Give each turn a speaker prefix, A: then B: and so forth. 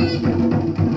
A: Música